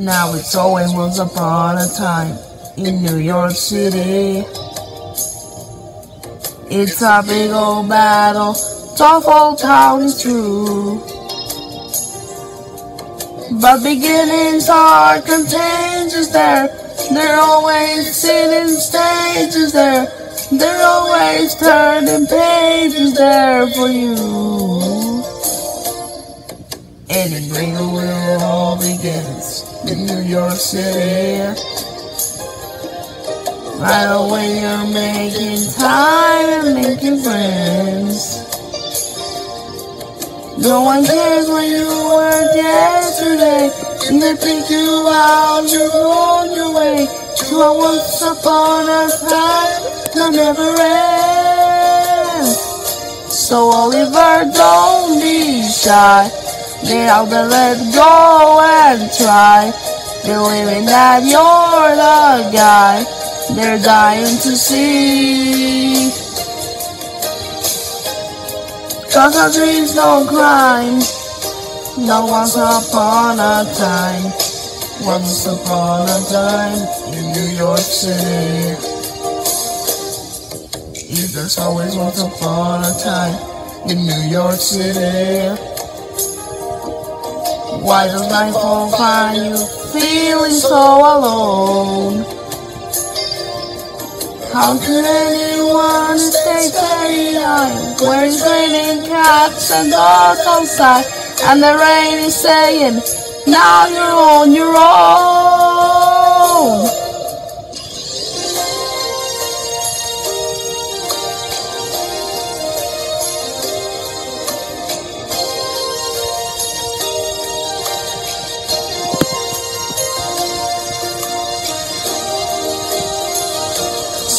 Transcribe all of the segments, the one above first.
Now it's always once upon a time in New York City. It's a big old battle, tough old town is true. But beginnings are contagious there. They're always sitting stages there. They're always turning pages there for you. Any greater will all begins in New York City. Right away you're making time and making friends. No one cares when you were yesterday. And they pick you out, you're on your way to a once upon a time that never ends. So Oliver, don't be shy. Get out there, let go and try. Believing that you're the guy they're dying to see. Cause our dreams don't climb. No once upon a time. Once upon a time in New York City. If there's always once upon a time in New York City. Why does life nightfall find you feeling so alone? How could anyone stay very young it's raining cats and dogs outside and the rain is saying, now you're on your own?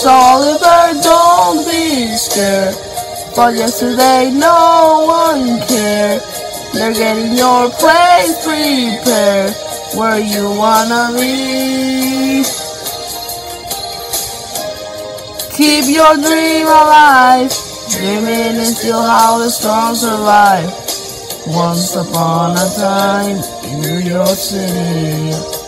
Oliver, don't be scared. But yesterday no one cared. They're getting your place prepared where you wanna be. Keep your dream alive. Dreaming is still how the strong survive. Once upon a time in New York City.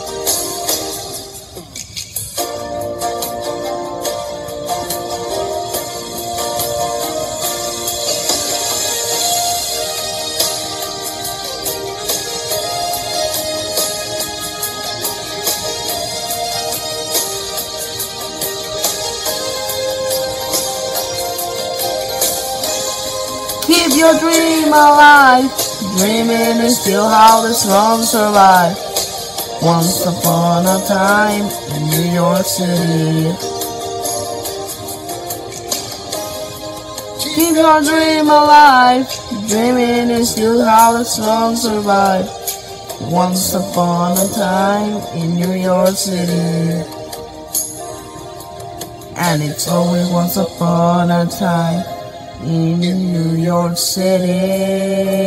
Your dream alive. Dreaming is still how the strong survive. Once upon a time in New York City. Keep your dream alive. Dreaming is still how the strong survive. Once upon a time in New York City. And it's always once upon a time in New York City.